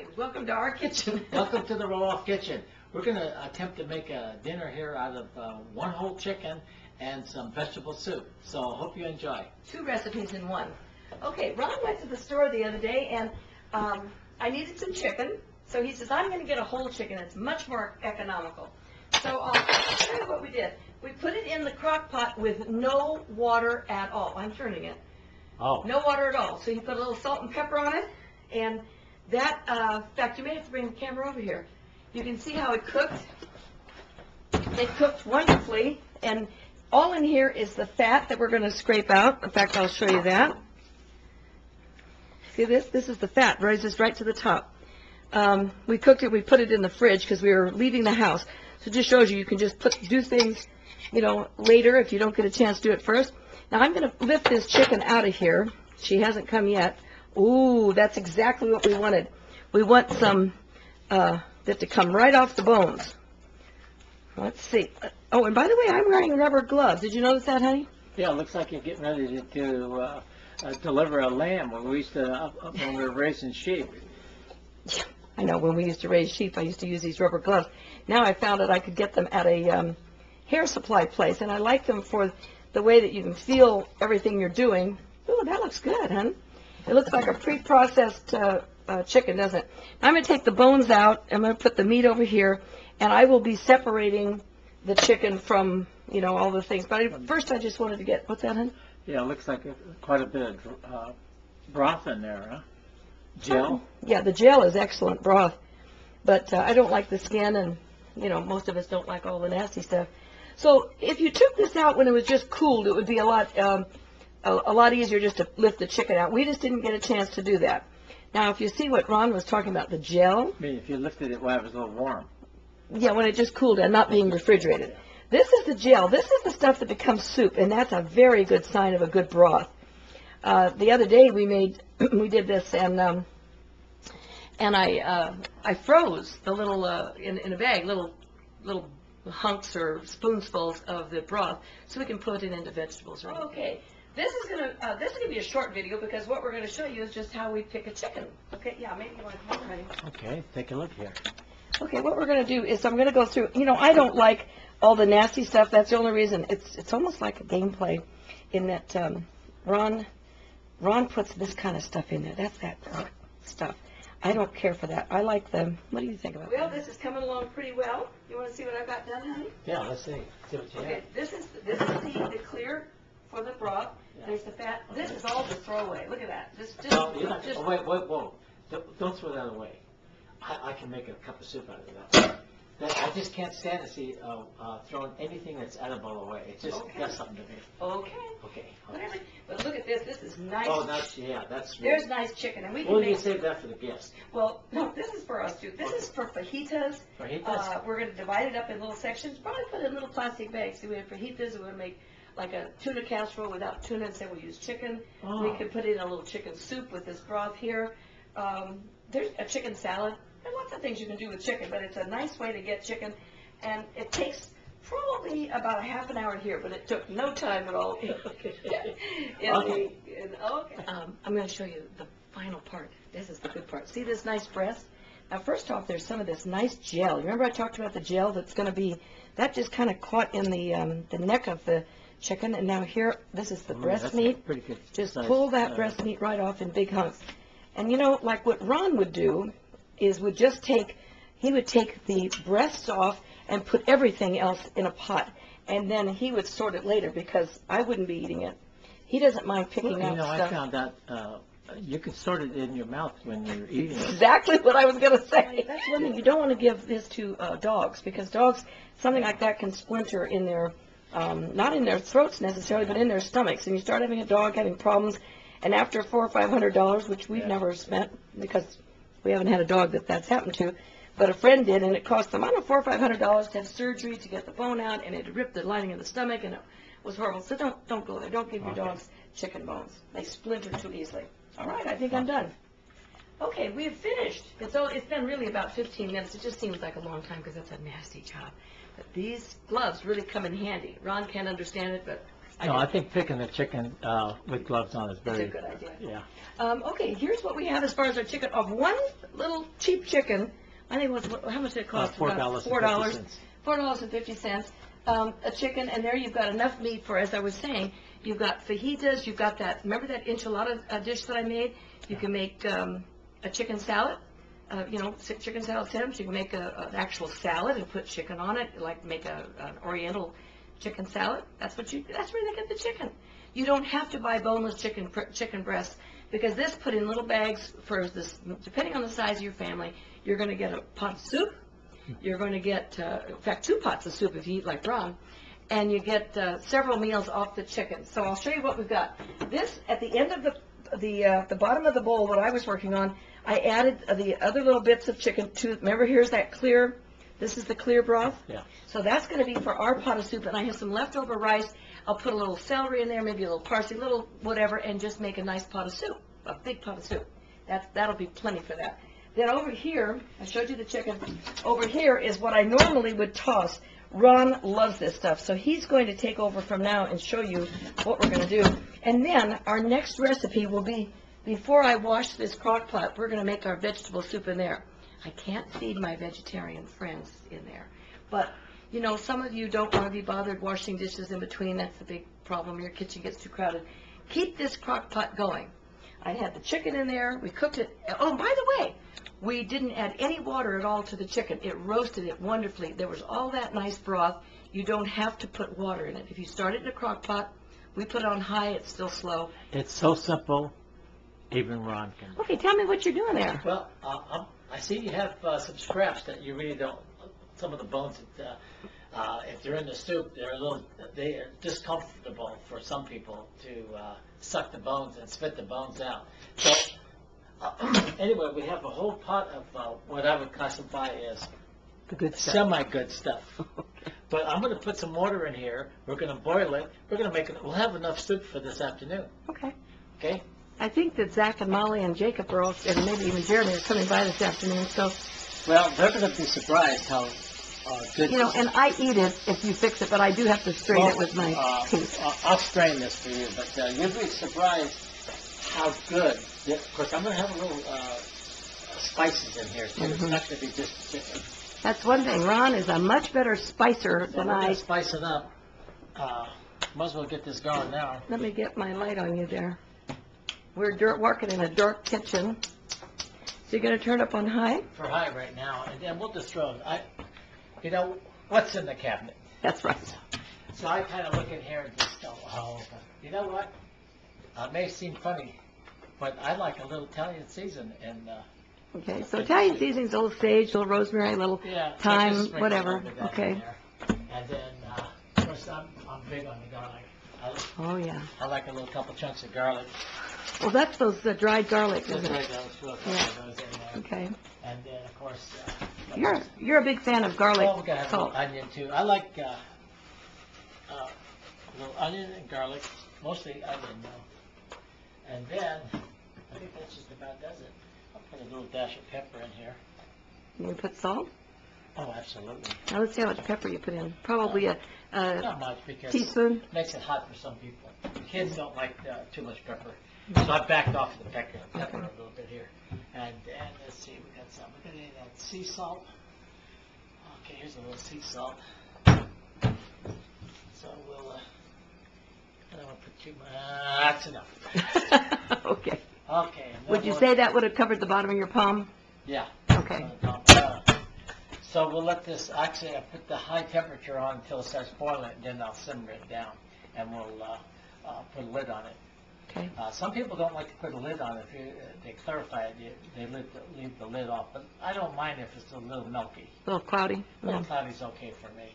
right, welcome to our kitchen. Welcome to the Roloff kitchen. We're gonna attempt to make a dinner here out of uh, one whole chicken and some vegetable soup. So I hope you enjoy. Two recipes in one. Okay, Ron went to the store the other day and, um, I needed some chicken, so he says, I'm gonna get a whole chicken, it's much more economical. So, uh, I'll show you what we did. We put it in the crock pot with no water at all. I'm turning it. Oh, No water at all. So you put a little salt and pepper on it, and that, uh, in fact, you may have to bring the camera over here. You can see how it cooked. It cooked wonderfully, and all in here is the fat that we're gonna scrape out. In fact, I'll show you that. See this? This is the fat, rises right to the top. Um, we cooked it, we put it in the fridge because we were leaving the house. So it just shows you, you can just put, do things, you know, later if you don't get a chance to do it first. Now I'm gonna lift this chicken out of here. She hasn't come yet. Ooh, that's exactly what we wanted. We want some, uh, that to come right off the bones. Let's see. Oh, and by the way, I'm wearing rubber gloves. Did you notice that, honey? yeah, it looks like you're getting ready to- to uh, uh, deliver a lamb when we used to, up- up when we were raising sheep. Yeah, I know, when we used to raise sheep, I used to use these rubber gloves. Now I found that I could get them at a, um, hair supply place, and I like them for the way that you can feel everything you're doing. Ooh, that looks good, huh? It looks like a pre-processed, uh, uh, chicken, doesn't it? I'm gonna take the bones out, I'm gonna put the meat over here, and I will be separating the chicken from, you know, all the things. But I, first I just wanted to get, what's that, honey? Yeah, it looks like a- quite a bit of uh, broth in there, huh? Jill? Yeah, the gel is excellent broth, but uh, I don't like the skin, and, you know, most of us don't like all the nasty stuff. So if you took this out when it was just cooled, it would be a lot, um, a, a lot easier just to lift the chicken out. We just didn't get a chance to do that. Now, if you see what Ron was talking about, the gel, I mean, if you lifted it while it was a little warm. yeah, when it just cooled and not being refrigerated. This is the gel. This is the stuff that becomes soup, and that's a very good sign of a good broth. Uh, the other day we made, we did this, and um, and I uh, I froze the little uh, in in a bag, little little hunks or spoonfuls of the broth, so we can put it into vegetables. Or okay, this is gonna uh, this is gonna be a short video because what we're gonna show you is just how we pick a chicken. Okay, yeah, maybe you want to come on, honey. Okay, take a look here. Okay, what we're gonna do is I'm gonna go through, you know, I don't like all the nasty stuff, that's the only reason, it's, it's almost like a gameplay in that, um, Ron, Ron puts this kind of stuff in there, that's that stuff. I don't care for that, I like the, what do you think about that? Well, this is coming along pretty well, you wanna see what I've got done, honey? Yeah, let's see. See what you Okay, have. this is, this is the, the clear for the broth, there's the fat, this is all the throwaway, look at that, just, just, you're not- just, oh, wait, wait, whoa. Don't, don't throw that away. I, I can make a cup of soup out of that. That, I just can't stand to see, uh, uh, throwing anything that's edible away. It just Okay. does something to me. okay, Okay. whatever, but look at this, this is nice. Oh, that's, yeah, that's. There's nice chicken, and we can Well, make you save that for the guests. Well, no, this is for us too. This is for fajitas. Fajitas? Uh, we're gonna divide it up in little sections, probably put it in little plastic bags. See, we have fajitas, we're gonna make like a tuna casserole without tuna, and say we'll use chicken. We Oh. could put in a little chicken soup with this broth here. Um, there's a chicken salad. There's lots of things you can do with chicken, but it's a nice way to get chicken. And it takes probably about a half an hour here, but it took no time at all. In the- Okay. in- okay. Um, I'm gonna show you the final part. This is the good part. See this nice breast? Now, first off, there's some of this nice gel. Remember I talked about the gel that's gonna be, that just kinda caught in the, um, the neck of the chicken, and now here, this is the Ooh, breast that's meat. Pretty good. Just size, pull that uh, breast meat right off in big hunks. And you know, like what Ron would do, is would just take, he would take the breasts off and put everything else in a pot. And then he would sort it later, because I wouldn't be eating it. He doesn't mind Well, picking you out know, I stuff. found out, uh, you could sort it in your mouth when you're eating it. Exactly what I was gonna say. That's one thing, you don't wanna give this to, uh, dogs, because dogs, something like that can splinter in their, um, not in their throats necessarily, but in their stomachs, and you start having a dog having problems, and after four or five hundred dollars, which we've Yeah. never spent, because we haven't had a dog that that's happened to, but a friend did, and it cost them, I don't know, four or five hundred dollars to have surgery to get the bone out, and it ripped the lining of the stomach, and it was horrible, so don't, don't go there, don't give your dogs chicken bones, they splinter too easily. All right, I think I'm done. Okay, we have finished. It's, all- it's been really about 15 minutes. It just seems like a long time because that's a nasty job. But these gloves really come in handy. Ron can't understand it, but I No, do. I think picking the chicken, uh, with gloves on is It's a very, good idea. yeah. Um, okay, here's what we have as far as our chicken. Of one little cheap chicken. I think it was, what- how much did it Uh, cost? four About dollars and Four fifty dollars, cents. four dollars and fifty cents, um, a chicken, and there you've got enough meat for, as I was saying, you've got fajitas, you've got that, remember that enchilada uh, dish that I made? You can make, um, a chicken salad, uh, you know, chicken salad stems, you can make a, an actual salad and put chicken on it, like make a, an oriental chicken salad, that's what you, that's where they get the chicken. You don't have to buy boneless chicken, chicken breasts, because this put in little bags for this, depending on the size of your family, you're gonna get a pot of soup, you're going to get, uh, in fact, two pots of soup if you eat like Ron, and you get uh, several meals off the chicken. So I'll show you what we've got. This, at the end of the, the, uh, the bottom of the bowl, what I was working on, I added uh, the other little bits of chicken to, remember here's that clear, this is the clear broth? Yeah. So that's gonna be for our pot of soup, and I have some leftover rice. I'll put a little celery in there, maybe a little parsley, a little whatever, and just make a nice pot of soup, a big pot of soup. That's, that'll be plenty for that. Then over here, I showed you the chicken, over here is what I normally would toss. Ron loves this stuff, so he's going to take over from now and show you what we're gonna do. And then, our next recipe will be, before I wash this crock pot, we're gonna make our vegetable soup in there. I can't feed my vegetarian friends in there. But, you know, some of you don't wanna be bothered washing dishes in between, that's the big problem, your kitchen gets too crowded. Keep this crock pot going. I had the chicken in there, we cooked it, oh, by the way, we didn't add any water at all to the chicken. It roasted it wonderfully. There was all that nice broth. You don't have to put water in it. If you start it in a crock pot, we put it on high, it's still slow. It's so simple, even Ron can. Okay, tell me what you're doing there. Well, uh, I'm- I see you have uh, some scraps that you really don't, some of the bones that, uh, uh, if they're in the soup, they're a little, they are discomfortable for some people to uh, suck the bones and spit the bones out. So, uh, anyway, we have a whole pot of uh, what I would classify as The good semi-good stuff. But I'm gonna put some water in here, we're gonna boil it, we're gonna make it, we'll have enough soup for this afternoon, Okay. okay? I think that Zach and Molly and Jacob are all, and maybe even Jeremy are coming by this afternoon, so, Well, they're gonna be surprised how uh, good. you know, and I eat it if you fix it, but I do have to strain it with my Uh, teeth. uh, I'll strain this for you, but uh, you'll be surprised how good, of course, I'm gonna have a little uh, spices in here, so it's Mhm. not gonna be just chicken. That's one thing. Ron is a much better spicer So than I. gonna spice it up. Uh, Might as well get this going now. Let me get my light on you there. We're dirt, working in a dark kitchen. So you're gonna turn up on high? For high right now, and then we'll just throw. I, you know, what's in the cabinet? That's right. So I kind of look in here and just go, oh, but you know what? Uh, It may seem funny, but I like a little Italian season, and, uh, Okay, so Italian seasoning's a little sage, a little rosemary, a little, yeah. so Thyme, just sprinkle whatever, little bit of that okay. there. And then, uh, of course, I'm, I'm big on the garlic. I, oh, yeah. I like a little couple chunks of garlic. Well, that's those uh, dried garlic, Just isn't it? those, throw a couple Yeah. of those in there. Okay. And then, of course, uh. You're, you're a big fan of garlic Well, we gotta have a little onion too. I like, uh, uh, a little onion and garlic, mostly onion though. And then, I think that's just about does it. I'll put a little dash of pepper in here. You put salt? Oh, absolutely. Now, let's see how much pepper you put in. Probably a, a Not much because it teaspoon? makes it hot for some people. Kids don't like, uh, too much pepper. So I backed off the pepper, pepper a little bit here. And, and let's see, we got some, we got any of that sea salt. Okay, here's a little sea salt. So we'll, uh, I don't want to put too much, uh, that's enough. Okay. Okay. and then Would you we'll- say that would have covered the bottom of your palm? Yeah. Okay. Uh, So we'll let this, actually, I put the high temperature on until it starts boiling, and then I'll simmer it down, and we'll, uh, uh, put a lid on it. Okay. Uh, some people don't like to put a lid on it, if you, uh, they clarify it, they, they leave, the- leave the lid off, but I don't mind if it's a little milky. A little cloudy? A little Yeah. cloudy's okay for me.